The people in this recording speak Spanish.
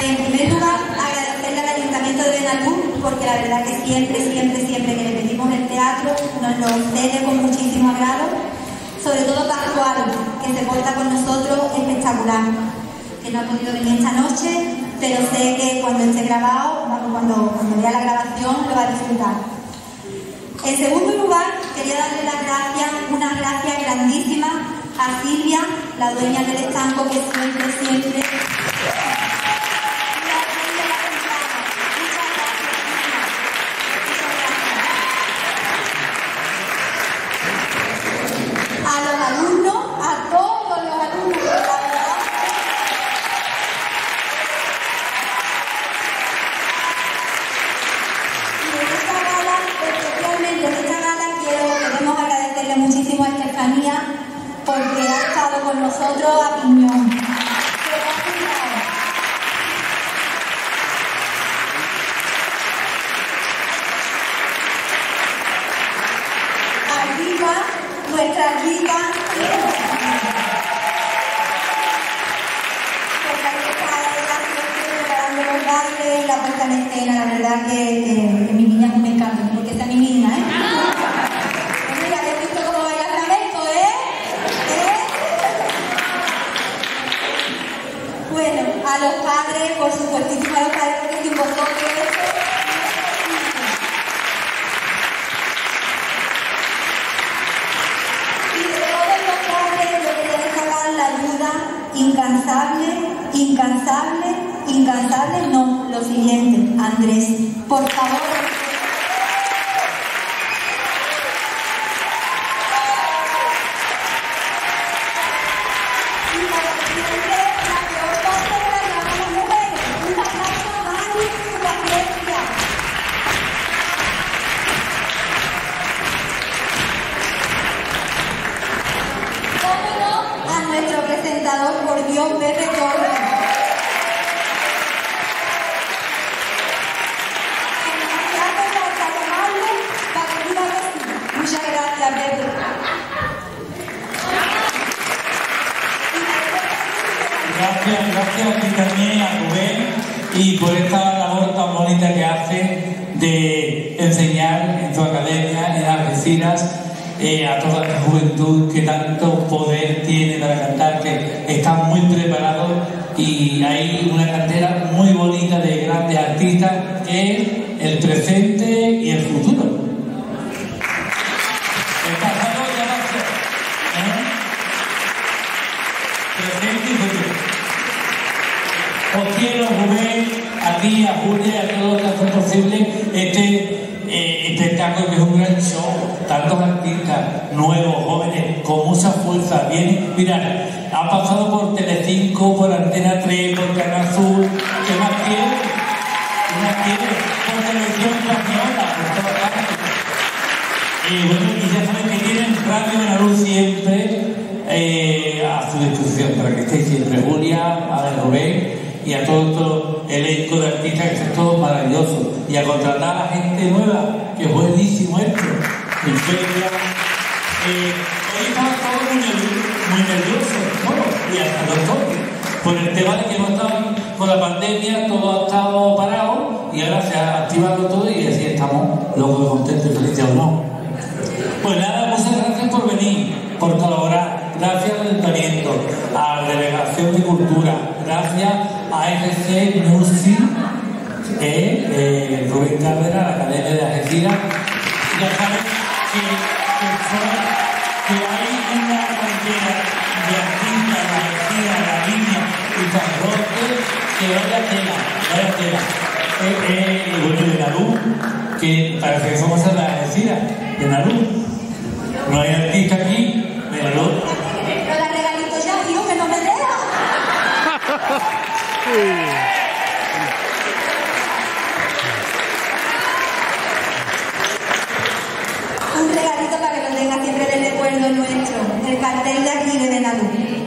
En primer lugar, agradecerle al Ayuntamiento de Benalú porque la verdad que siempre, siempre, siempre que le pedimos el teatro nos lo cede con muchísimo agrado. Sobre todo Pascual, que se porta con nosotros espectacular, que no ha podido venir esta noche, pero sé que cuando esté grabado, cuando, cuando vea la grabación, lo va a disfrutar. En segundo lugar, quería darle las gracias, unas gracias grandísimas a Silvia, la dueña del estanco, que siempre, siempre porque ha estado con nosotros a piñón. Arriba, nuestra rica los bailes, la puesta en escena, la verdad que, que, que mi niña no me encanta, porque está mi niña, ¿eh? a los padres, por supuesto, a los padres, porque sin vosotros Y de todos los padres yo quería destacar la ayuda incansable, incansable, incansable, no, lo siguiente, Andrés, por favor. Por Dios, Pepe Torres. Muchas gracias, Pepe. Gracias, gracias ti también, a Rubén, y por esta labor tan bonita que hace de enseñar en tu academia, en las vecinas, eh, a toda la juventud que tanto poder tiene para cantar, que están muy preparados y hay una cartera muy bonita de grandes artistas que es el presente y el futuro. El pasado ya ¿eh? Presente y futuro. Os quiero, Rubén, a ti, a Julia, y a todos los que hacen posible este eh, espectáculo que es un gran show tantos artistas nuevos, jóvenes, con mucha fuerza, vienen, mira, han pasado por Telecinco, por Antena 3, por Canal Azul, ¿qué más quieren? ¿Qué más quieren? Por Televisión Española, por todas partes. Y bueno, y ya saben que tienen Radio Benaluz siempre eh, a su disposición, para que estéis siempre. Julia, a Rubén y a todo el elenco de artistas que es todo maravilloso. Y a contratar a gente nueva, que es buenísimo esto feria. Eh, hoy estamos todos muy, muy nerviosos, todos, y hasta los dos, por el tema de que hemos estado con la pandemia, todo ha estado parado y ahora se ha activado todo y así estamos locos, contentos, felices o no. Pues nada, muchas gracias por venir, por colaborar. Gracias al Ayuntamiento, a la Delegación de Cultura, gracias a FC Music, eh, eh, Rubén Cárdenas, la Academia de Algeciras. Ya saben, que, que, hay una cantidad de artistas, la vecina, la niña y San que vaya tela, vaya tela. Eh, eh, y bueno, de Narú, que parece que somos a la vecina de Narú. No hay artista aquí, de Narú. Pero la regalito ya, digo que no me deja. un regalito para que lo tenga siempre de recuerdo nuestro, el cartel de aquí de Benalú.